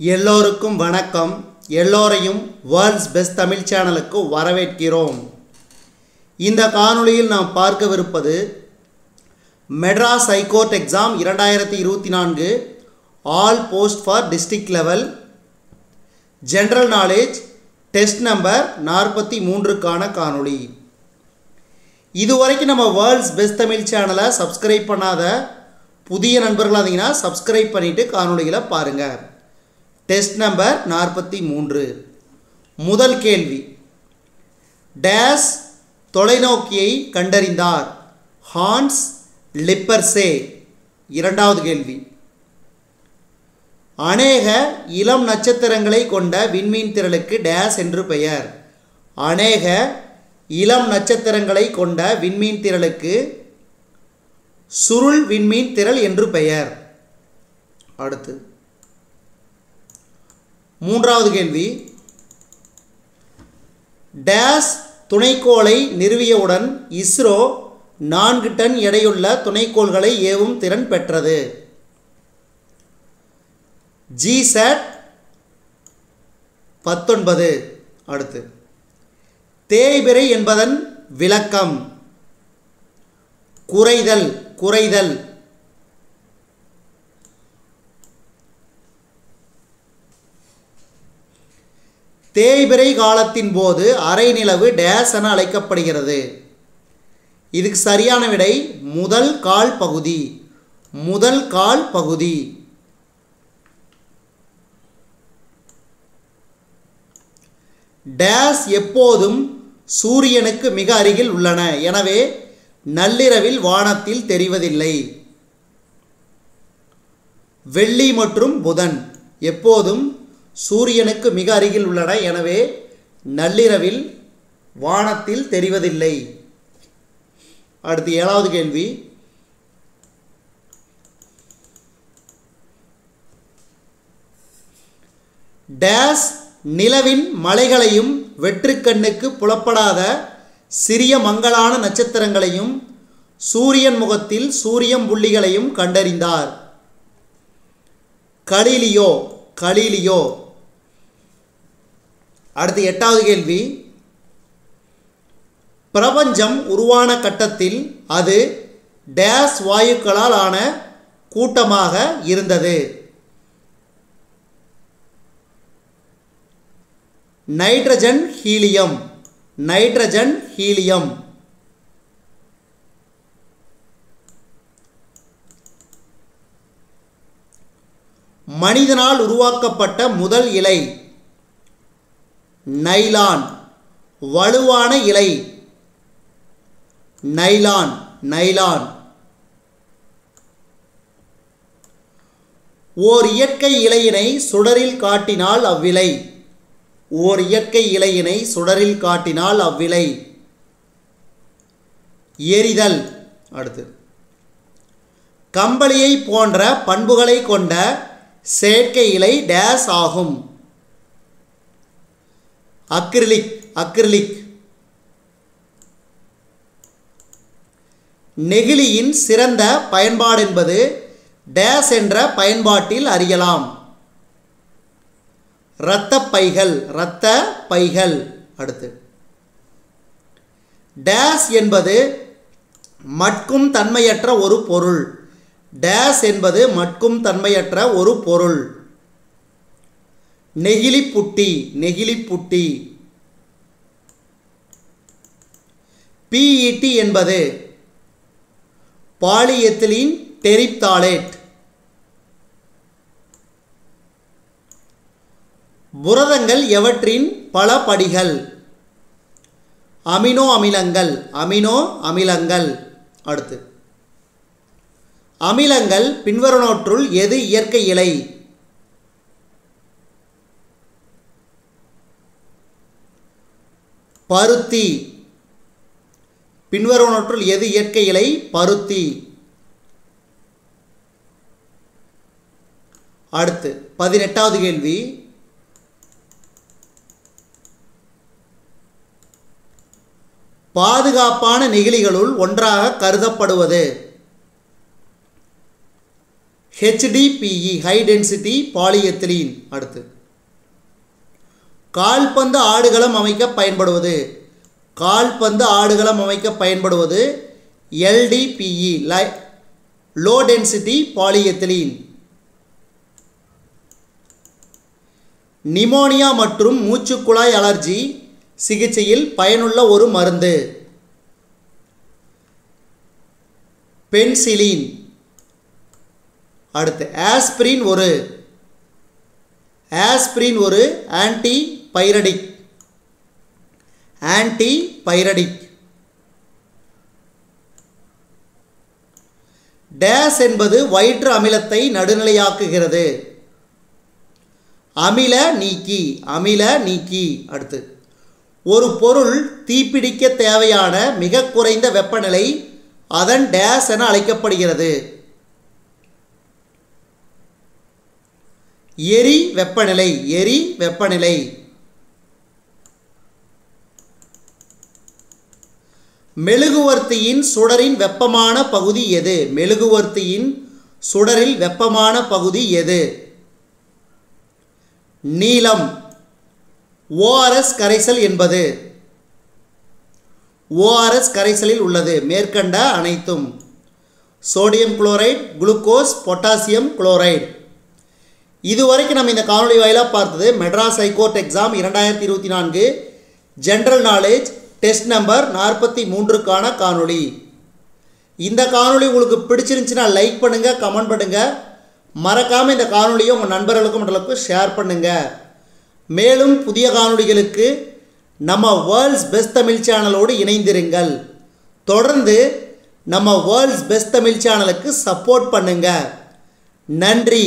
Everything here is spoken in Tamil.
எல்லோருக்கும் வணக்கம். எல்லோரையும் வேர்ல்ட்ஸ் பெஸ்ட் தமிழ் சேனலுக்கு வரவேற்கிறோம். இந்த காணொளியில் நாம் பார்க்கவிருப்பது மெட்ராஸ் ஹைகோர்ட் எக்ஸாம் இரண்டாயிரத்தி இருபத்தி நான்கு all post for district level general knowledge test number நாற்பத்தி மூன்றுக்கான காணொளி. இதுவரைக்கும் நம்ம வேர்ல்ட்ஸ் பெஸ்ட் தமிழ் சேனலை சப்ஸ்கிரைப் பண்ணாத புதிய நண்பர்களாக இருந்தீங்கன்னா சப்ஸ்கிரைப் பண்ணிவிட்டு காணொளிகளை பாருங்கள் டெஸ்ட் நம்பர் நாற்பத்தி மூன்று. முதல் கேள்வி. டேஸ் தொலைநோக்கியை கண்டறிந்தார். ஹான்ஸ் லிப்பர்சே இரண்டாவது கேள்வி. அநேக இளம் நட்சத்திரங்களை கொண்ட விண்மீன் திரளுக்கு டேஸ் என்று பெயர். அநேக இளம் நட்சத்திரங்களை கொண்ட விண்மீன் திரளுக்கு சுருள் விண்மீன் திரள் என்று பெயர். அடுத்து. மூன்றாவது கேள்வி. டேஸ் துணைக்கோளை நிறுவியவுடன் இஸ்ரோ நான்கு டன் எடையுள்ள துணைக்கோள்களை ஏவும் திறன் பெற்றது. ஜிசேட் பத்தொன்பது. அடுத்து. தேய்பிறை என்பதன் விளக்கம். குறைதல் குறைதல். தேய்பிறை காலத்தின் போது அரை நிலவு டேஸ் என அழைக்கப்படுகிறது. இதுக்கு சரியான விடை முதல் கால் பகுதி. முதல் கால் பகுதி. டேஸ் எப்போதும் சூரியனுக்கு மிக அருகில் உள்ளன. எனவே நள்ளிரவில் வானத்தில் தெரிவதில்லை. வெள்ளி மற்றும் புதன் எப்போதும் சூரியனுக்கு மிக அருகில் உள்ளன. எனவே நள்ளிரவில் வானத்தில் தெரிவதில்லை. அடுத்து ஏழாவது கேள்வி. டேஸ் நிலவின் மலைகளையும் வெற்றுக்கண்ணுக்கு புலப்படாத சிறிய மங்களான நட்சத்திரங்களையும் சூரியன் முகத்தில் சூரியன் புள்ளிகளையும் கண்டறிந்தார். Galileo Galileo. அடுத்து எட்டாவது கேள்வி. பிரபஞ்சம் உருவான கட்டத்தில் அது டேஸ் வாயுக்களால் ஆன கூட்டமாக இருந்தது. Nitrogen helium. Nitrogen helium. மனிதனால் உருவாக்கப்பட்ட முதல் இலை. நைலான் வலுவான இலை. Nylon nylon. ஓர் இயற்கை இலையினை சுடரில் காட்டினால் அவ்விலை. ஓர் இயற்கை இலையினை சுடரில் காட்டினால் அவ்விலை. எரிதல் அடுத்து. கம்பளியை போன்ற பண்புகளை கொண்ட செயற்கை இலை டேஸ் ஆகும். Acrylic acrylic. நெகிழியின் சிறந்த பயன்பாடு என்பது டேஸ் என்ற பயன்பாட்டில் அறியலாம். இரத்த பைகள் இரத்த பைகள். அடுத்து. டேஸ் என்பது மட்கும் தன்மையற்ற ஒரு பொருள். டேஸ் என்பது மட்கும் தன்மையற்ற ஒரு பொருள். நெகிழி புட்டி நெகிழி புட்டி பிஇடி என்பது பாலியத்திலின் டெரிப்தாலேட். புரதங்கள் எவற்றின் பல படிகள்? அமினோ அமிலங்கள் அமினோ அமிலங்கள். அடுத்து. அமிலங்கள் பின்வருநோற்றுள் எது இயற்கை இலை? பருத்தி. பின்வருவனற்றுள் எது இயற்கை இலை? பருத்தி. அடுத்து பதினெட்டாவது கேள்வி. பாதுகாப்பான நெகிழிகளுள் ஒன்றாக கருதப்படுவது. ஹெச்டிபிஇ ஹை டென்சிட்டி பாலிஎத்திலீன் அடுத்து கால்பந்து ஆடுகளம் அமைக்க பயன்படுவது. கால்பந்து ஆடுகளம் அமைக்க பயன்படுவது எல்டிபிஇ லை லோ டென்சிட்டி பாலியத்திலீன் நிமோனியா மற்றும் மூச்சுக்குழாய் அலர்ஜி சிகிச்சையில் பயனுள்ள ஒரு மருந்து. பென்சிலின். அடுத்து ஆஸ்பிரின் ஒரு ஆஸ்பிரின் ஒரு ஆன்டி பைரடிக் ஆன்டி பைரடிக் டேஸ் என்பது வயிற்று அமிலத்தை நடுநிலையாக்குகிறது. அமில நீக்கி அமில நீக்கி. அடுத்து ஒரு பொருள் தீப்பிடிக்க தேவையான மிக குறைந்த வெப்பநிலை அதன் டேஸ் என அழைக்கப்படுகிறது. எரி வெப்பநிலை எரி வெப்பநிலை. மெழுகுவர்த்தியின் சுடரின் வெப்பமான பகுதி எது? மெழுகுவர்த்தியின் சுடரில் வெப்பமான பகுதி எது? நீலம் ஓஆர்எஸ் கரைசல் என்பது ஓஆர்எஸ் கரைசலில் உள்ளது. மேற்கண்ட அனைத்தும். Sodium chloride glucose potassium chloride. இதுவரைக்கும் நம்ம இந்த காணொலி வாயிலாக பார்த்தது மெட்ராஸ் ஹைகோர்ட் எக்ஸாம் இரண்டாயிரத்தி இருபத்தி நான்கு ஜென்ரல் நாலேஜ் டெஸ்ட் நம்பர் நாற்பத்தி மூன்றுக்கான காணொளி. இந்த காணொளி உங்களுக்கு பிடிச்சிருந்துச்சுன்னா லைக் பண்ணுங்கள் கமெண்ட் பண்ணுங்கள் மறக்காமல் இந்த காணொலியை உங்கள் நண்பர்களுக்கும் மற்றளவுக்கு ஷேர் பண்ணுங்கள் மேலும் புதிய காணொளிகளுக்கு நம்ம வேர்ல்ட்ஸ் பெஸ்ட் தமிழ் சேனலோடு இணைந்திருங்கள். தொடர்ந்து நம்ம வேர்ல்ட்ஸ் பெஸ்ட் தமிழ் சேனலுக்கு சப்போர்ட் பண்ணுங்கள் நன்றி.